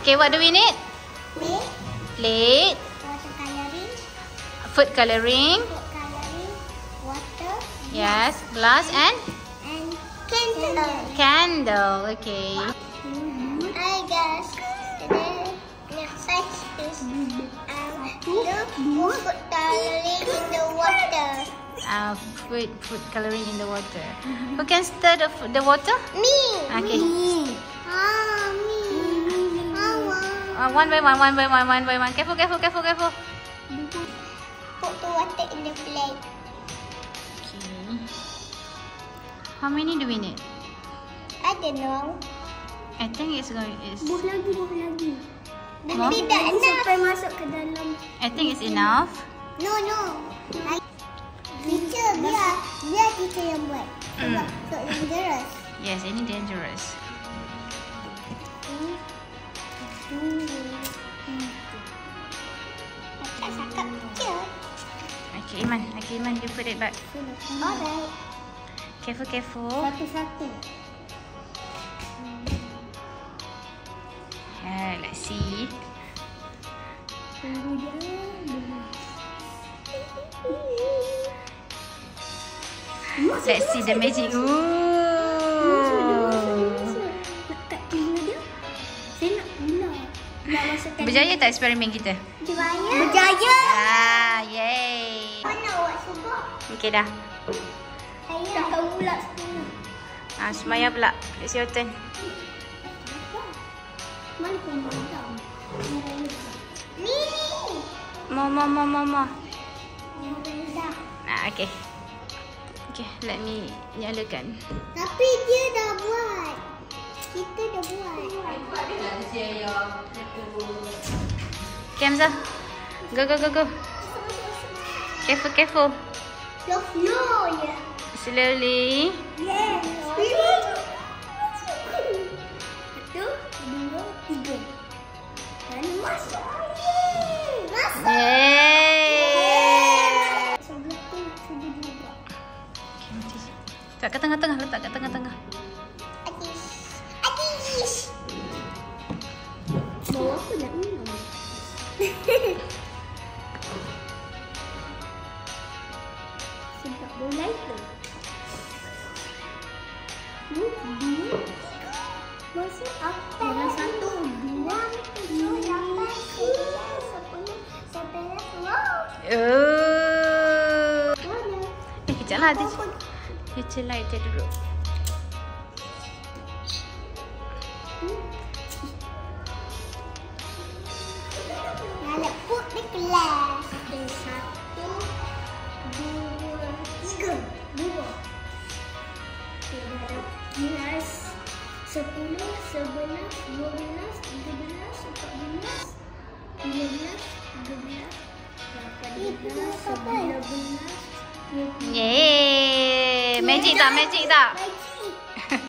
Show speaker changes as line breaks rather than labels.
Okay, what do we need?
Plate.
Plate,
Water coloring.
food coloring,
Food coloring. Water.
yes, glass and
And candle.
candle. Okay.
Hi guys. Today the exercise is um, food coloring in the water.
Uh, food, food coloring in the water. Who can stir the, the water?
Me.
Okay.
Me. Ah, me.
Uh, one by one, one by one, one by one. Careful, careful, careful, careful.
Put the water in the plate.
Okay. How many do we need?
I don't know.
I think it's going. It's.
Buh lagi, buh lagi.
More?
Tidak enough. Sampai masuk ke dalam.
I think it's enough.
No, no. I- Teacher, biar, biar teacher yang buat. Sebab
Hmm.
so dangerous.
Yes, ini dangerous. Okay, Iman. Okay, Iman, you put it back.
Alright.
Careful, careful.
Satu-satu.
Uh, let's see.
Tunggu.
Let's see the magic. Ooh. Berjaya tak eksperimen kita?
Berjaya. Berjaya.
Ah, yay.
Mana awak sebab?
Okay dah.
Saya nak gula sepuluh.
Ah, Sumaya pula. It's your turn.
Mana pun. Ni.
More, more, more, more.
Dah.
Ah, okay. Okay, let me nyalakan.
Tapi dia dah buat. Kita dah buat.
Okay, Hamzah. Go, go, go, go. Careful, careful.
Slow, slow je.
Slowly.
Yes. Satu, Sebab bola itu. Dua, Masuk apa? Bola satu, dua, lapan, sembilan, sepuluh, sebelas, wow.
Oh. Eh, kejap lah. Teacher, teacher light dia duduk.
Empat belas, lima belas, tiga belas, lapan belas, sembilan belas, dua puluh.
Yeay. Magic tak? Magic tak?